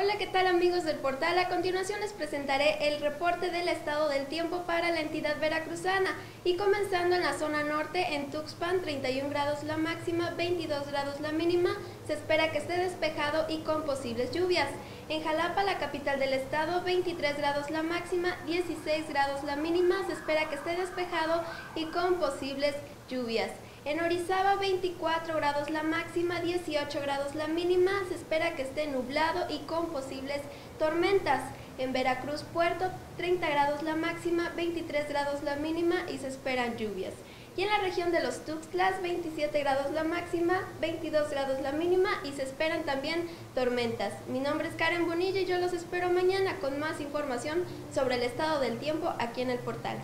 Hola, ¿qué tal amigos del portal? A continuación les presentaré el reporte del estado del tiempo para la entidad veracruzana y comenzando en la zona norte, en Tuxpan 31 grados la máxima, 22 grados la mínima, se espera que esté despejado y con posibles lluvias. En Jalapa, la capital del estado, 23 grados la máxima, 16 grados la mínima, se espera que esté despejado y con posibles lluvias. En Orizaba 24 grados la máxima, 18 grados la mínima, se espera que esté nublado y con posibles tormentas. En Veracruz Puerto 30 grados la máxima, 23 grados la mínima y se esperan lluvias. Y en la región de los Tuxtlas 27 grados la máxima, 22 grados la mínima y se esperan también tormentas. Mi nombre es Karen Bonilla y yo los espero mañana con más información sobre el estado del tiempo aquí en el portal.